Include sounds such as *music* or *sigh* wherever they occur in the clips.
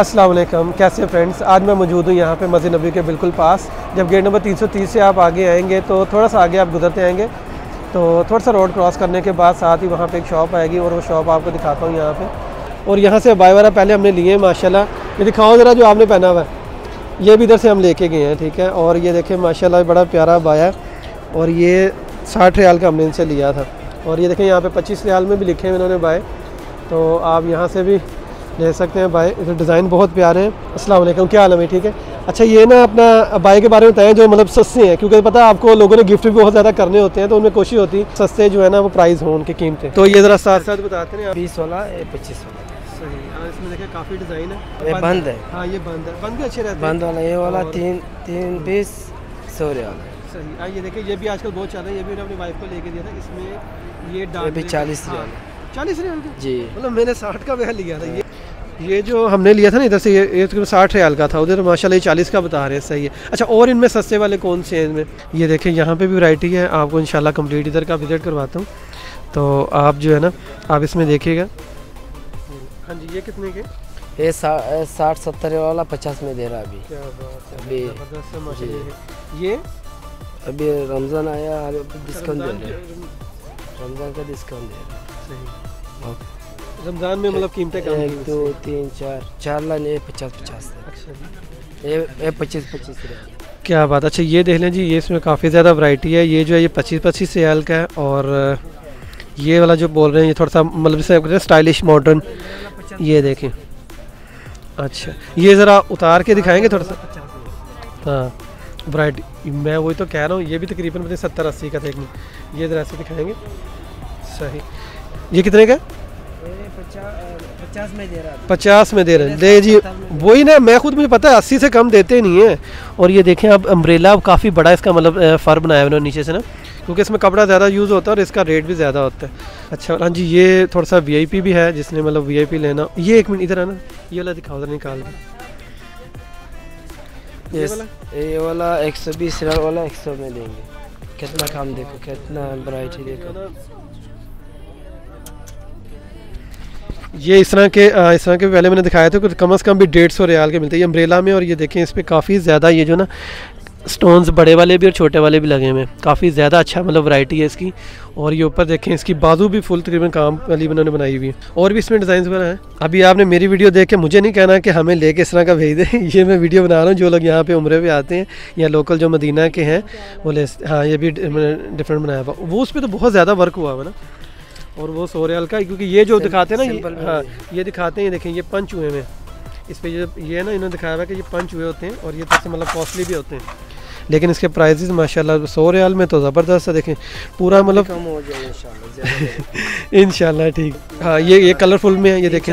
वालेकुम। कैसे फ्रेंड्स आज मैं मौजूद हूँ यहाँ पे मस्जिद नबी के बिल्कुल पास। जब गेट नंबर 330 से आप आगे आएँगे तो थोड़ा सा आगे आप गुजरते आएँगे। तो थोड़ा सा रोड क्रॉस करने के बाद साथ ही वहाँ पे एक शॉप आएगी और वो शॉप आपको दिखाता हूँ यहाँ पे। और यहाँ से बाई वाला पहले हमने लिए हैं माशाल्लाह। ये दिखाओ ज़रा जो आपने पहना हुआ है। ये भी इधर से हम लेके गए हैं, ठीक है? और ये देखें, माशाल्लाह बड़ा प्यारा बाया और ये साठ रियाल का हमने इनसे लिया था। और ये देखें, यहाँ पर पच्चीस रियाल में भी लिखे हैं इन्होंने बाय। तो आप यहाँ से भी ले सकते हैं भाई इधर डिज़ाइन बहुत प्यारे हैं। अस्सलाम वालेकुम क्या हाल है ठीक है? अच्छा ये ना अपना बाई के बारे में बताएँ जो मतलब सस्ते हैं क्योंकि पता है आपको लोगों ने गिफ्ट भी बहुत ज़्यादा करने होते हैं तो उनमें कोशिश होती है सस्ते जो है ना वो प्राइस हो उनकी कीमतें। तो ये ज़रा साथ साथ बताते हैं बीस वाला ये पच्चीस वाला। सही हाँ इसमें देखिए काफ़ी डिज़ाइन है। ये बंद है। हाँ। ये बंद है। बंद भी अच्छे रहते हैं। बंद वाला ये वाला तीन तीन बीस सौ रियाल है सही हाँ ये देखिए ये भी आजकल बहुत चल रहा है ये भी मैंने अपनी वाइफ को लेके दिया था इसमें ये ये भी 40 हाँ। चालीस रियाल के? जी। मतलब मैंने साठ का वह लिया था ये ये जो हमने लिया था ना इधर से ये ये तकरीबन साठ रियाल का था उधर माशाल्लाह ये चालीस का बता रहे हैं सही है। अच्छा और इनमें सस्ते वाले कौन से हैं इनमें? ये देखें यहाँ पे भी वैरायटी है आपको इंशाल्लाह कंप्लीट इधर का विज़िट करवाता हूँ। तो आप जो है ना आप इसमें देखिएगा। हाँ जी ये कितने के? ये साठ सत्तर वाला पचास में दे रहा अभी। ये। अभी रमज़ान आया डिस्काउंट दे रहे हैं। रमज़ान का डिस्काउंट दे रहे सही। हैं रमज़ान में मतलब कीमतें कम एक दो तीन चार चार लाइन ये पचास पचास अच्छा जी। ये ये पच्चीस पच्चीस क्या बात अच्छा ये देख लें जी ये इसमें काफ़ी ज़्यादा वैरायटी है। ये जो है ये पच्चीस पच्चीस रियाल का है और ये वाला जो बोल रहे हैं ये थोड़ा सा मतलब जैसे स्टाइलिश मॉडर्न ये देखें। अच्छा ये ज़रा उतार के दिखाएँगे थोड़ा सा? हाँ वैरायटी मैं वही तो कह रहा हूँ ये भी तकरीबन मुझे सत्तर अस्सी का था एक ये ज़रा ऐसे दिखाएँगे। सही। ये कितने का है? पचास में दे रहा पचास में दे रहे हैं। दे जी वही ना मैं खुद मुझे पता है अस्सी से कम देते नहीं है। और ये देखें अब अम्ब्रेला काफ़ी बड़ा इसका मतलब फर बनाया है उन्होंने नीचे से ना क्योंकि इसमें कपड़ा ज़्यादा यूज़ होता है और इसका रेट भी ज़्यादा होता है। अच्छा हाँ जी ये थोड़ा सा वीआईपी भी है जिसने मतलब वीआईपी लेना। ये एक मिनट इधर है ना ये वाला दिखाओ उधर निकाल के। ये वाला? ये वाला एक सौ बीस वाला एक सौ में देंगे। कितना काम देखो कितना वैरायटी देखो। ये इस तरह के इस तरह के पहले मैंने दिखाया था कि कम से कम भी डेढ़ सौ रियाल के मिलते हैं। ये अम्ब्रेला में और ये देखें, इस पर काफ़ी ज़्यादा ये जो ना स्टोन्स बड़े वाले भी और छोटे वाले भी लगे हुए हैं। काफ़ी ज़्यादा अच्छा मतलब वैरायटी है इसकी। और ये ऊपर देखें, इसकी बाजू भी फुल तकरीबन काम वाली उन्होंने बनाई हुई है। और भी इसमें डिज़ाइन वगैरह हैं। अभी आपने मेरी वीडियो देख के मुझे नहीं कहना कि हमें लेके इस तरह का भेज दें। *laughs* ये मैं वीडियो बना रहा हूँ, जो लोग यहाँ पे उम्र पे आते हैं या लोकल जो मदीना के हैं वो ले हाँ ये भी डिफरेंट बनाया हुआ। वो उस पर तो बहुत ज़्यादा वर्क हुआ हुआ ना। और वो सौ रियाल का क्योंकि ये जो दिखाते हैं ना ये हाँ ये दिखाते हैं ये देखें ये पंच हुए में इस पर ये ये है ना इन्होंने दिखाया हुआ है कि ये पंच हुए होते हैं और ये तो मतलब कॉस्टली भी होते हैं। लेकिन इसके प्राइजेज माशाल्लाह सौ रियाल में तो ज़बरदस्त है देखें। पूरा मतलब हो *laughs* इंशाल्लाह ठीक। हाँ ये ये कलरफुल में है ये देखें।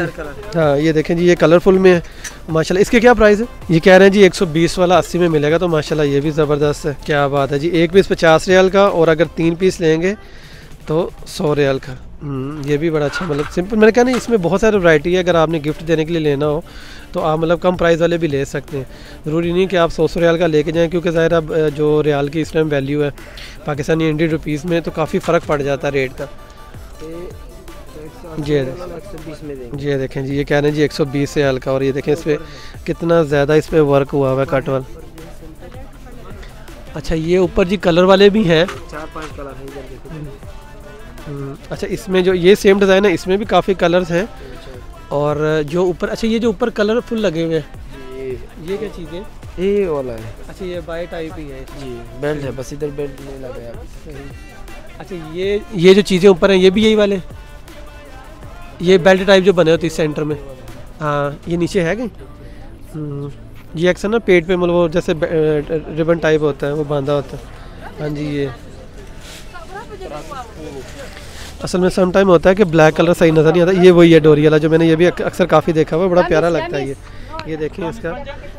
हाँ ये देखें जी ये कलरफुल में है। माशाल्लाह इसके क्या प्राइस है? ये कह रहे हैं जी 120 वाला 80 में मिलेगा तो माशाल्लाह ये भी ज़बरदस्त है। क्या बात है जी एक पीस पचास रियाल का और अगर तीन पीस लेंगे तो सौ रियाल का। ये भी बड़ा अच्छा मतलब सिंपल मैंने कहा ना इसमें बहुत सारी वैरायटी है अगर आपने गिफ्ट देने के लिए लेना हो तो आप मतलब कम प्राइस वाले भी ले सकते हैं। ज़रूरी नहीं कि आप सौ सौ रियाल का लेके जाएँ क्योंकि ज़ाहिर अब जो रियाल की इस टाइम वैल्यू है पाकिस्तानी इंडियन रुपीज़ में तो काफ़ी फ़र्क पड़ जाता है रेट का जी। एक सौ बीस जी ये देखें जी ये कह रहे हैं जी 120 रियाल का और ये देखें इस पर कितना ज़्यादा इस पर वर्क हुआ हुआ है कट वाल। अच्छा ये ऊपर जी कलर वाले भी हैं। चार पाँच कलर है हम्म, अच्छा इसमें जो ये सेम डिज़ाइन है इसमें भी काफ़ी कलर्स हैं। और जो ऊपर अच्छा ये जो ऊपर कलरफुल लगे हुए हैं। ये ये क्या चीज़ है? ये वाला है। अच्छा ये बाय टाइप ही है। जी बेल्ट है बस इधर बेल्ट नहीं लगाया अभी। अच्छा ये ये जो चीज़ें ऊपर हैं ये भी यही वाले? ये बेल्ट टाइप जो बने होते हैं सेंटर में। हाँ ये नीचे है कहीं? हम्म, ये अक्सर ना पेट पे मतलब जैसे रिबन टाइप होता है वो बांधा होता है। हाँ जी ये। असल में सम टाइम होता है कि ब्लैक कलर सही नज़र नहीं आता। ये वही है डोरी वाला जो मैंने ये भी अक्सर काफ़ी देखा हुआ है। बड़ा प्यारा लगता है ये। ये देखें इसका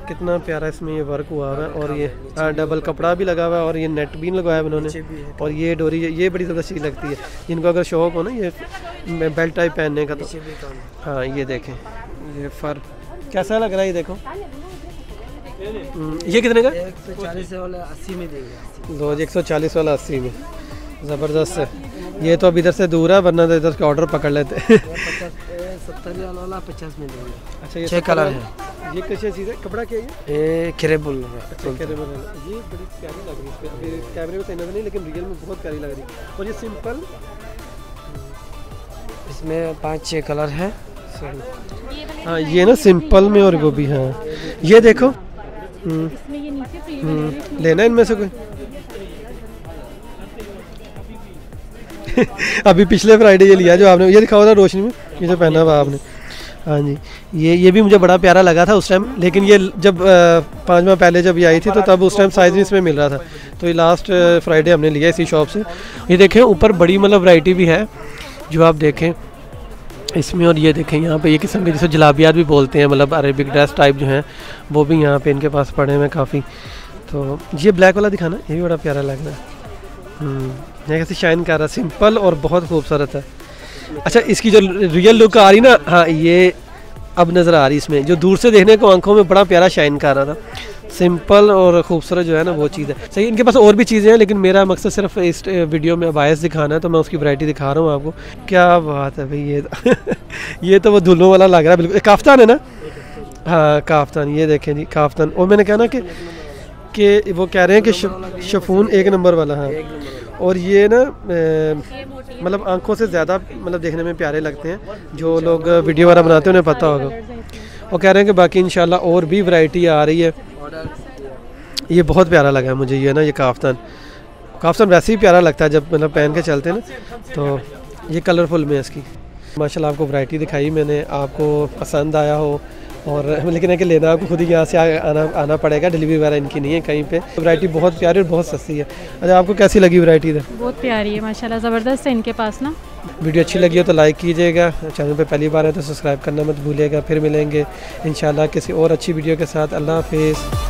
कितना प्यारा इसमें ये वर्क हुआ हुआ है और ये हाँ डबल कपड़ा भी लगा हुआ है और ये नेट भी लगाया है उन्होंने। और ये डोरी ये बड़ी ज़्यादा चीज़ लगती है। जिनको अगर शौक हो ना ये बेल्ट टाइप पहनने का तो। है। ये देखें। ये फर कैसा लग रहा है ये देखो? हम्म, ये कितने का? एक सौ चालीस वाला अस्सी में देंगे। दो एक सौ चालीस वाला अस्सी में। ज़बरदस्त है। ये तो अब इधर से दूर है वरना तो इधर के ऑर्डर पकड़ लेते। पचास में अच्छा ये छः कलर है। ये कैसी चीज़ है? कपड़ा क्या है ये? ये खिरे बोल रहा अच्छा कैमरे ये बड़ी प्यारी लग रही है इस पे अभी कैमरे में सही नज़र नहीं लेकिन रियल में बहुत प्यारी लग रही है। और ये सिंपल इसमें पाँच छः कलर है। हाँ ये ना सिंपल में और वो भी हाँ। ये देखो। हम्म, इसमें ये नीचे फ्री हम्म, लेना है इनमें से कोई? अभी पिछले फ्राइडे ये लिया जो आपने, ये दिखाओ था रोशनी में, ये जो पहना हुआ आपने। हाँ जी, ये ये भी मुझे बड़ा प्यारा लगा था उस टाइम लेकिन ये जब पाँच माह पहले जब ये आई थी तो तब उस टाइम साइज़ भी इसमें मिल रहा था। तो ये लास्ट फ्राइडे हमने लिया इसी शॉप से। ये देखें, ऊपर बड़ी मतलब वैरायटी भी है, जो आप देखें, इसमें और ये देखें, यहाँ पे ये किस्म के जैसे जलाबियात भी बोलते हैं मतलब अरेबिक ड्रेस टाइप जो हैं, वो भी यहाँ पे इनके पास पड़े हुए हैं काफ़ी। तो ये ब्लैक वाला दिखाना, ये भी बड़ा प्यारा लग रहा है। हम्म, ये कैसे शाइन कर रहा है सिंपल और बहुत खूबसूरत है। अच्छा इसकी जो रियल लुक आ रही ना हाँ ये अब नज़र आ रही इसमें। जो दूर से देखने को आँखों में बड़ा प्यारा शाइन कर रहा था। सिंपल और खूबसूरत जो है ना वो चीज़ है। सही इनके पास और भी चीज़ें हैं लेकिन मेरा मकसद सिर्फ़ इस वीडियो में बायस दिखाना है तो मैं उसकी वैरायटी दिखा रहा हूँ आपको। क्या बात है भाई ये *laughs* ये तो वो धुलों वाला लग रहा है बिल्कुल। काफ्तान है ना? हाँ काफ्तान ये देखें जी काफ्तान। और मैंने कहा ना कि कि वो कह रहे हैं कि श- शफून एक नंबर वाला है। और ये ना मतलब आँखों से ज़्यादा मतलब देखने में प्यारे लगते हैं। जो लोग वीडियो वगैरह बनाते हैं उन्हें पता होगा। वो कह रहे हैं कि बाकी इंशाल्लाह और भी वैरायटी आ रही है। ये बहुत प्यारा लगा है मुझे ये ना ये काफ्तान। काफ्तान वैसे ही प्यारा लगता है जब मतलब पहन के चलते हैं ना। तो ये कलरफुल में है इसकी। माशाल्लाह आपको वैरायटी दिखाई मैंने आपको पसंद आया हो और *laughs* लेकिन है कि लेना आपको खुद ही यहाँ से आना आना पड़ेगा डिलीवरी वगैरह इनकी नहीं है कहीं पे। वैरायटी बहुत प्यारी और बहुत सस्ती है। अच्छा आपको कैसी लगी वैरायटी इधर? बहुत प्यारी है माशाल्लाह ज़बरदस्त है इनके पास ना। वीडियो अच्छी लगी हो तो लाइक कीजिएगा। चैनल पे पहली बार है तो सब्सक्राइब करना मत भूलिएगा। फिर मिलेंगे इन किसी और अच्छी वीडियो के साथ। अल्लाह हाफिज़।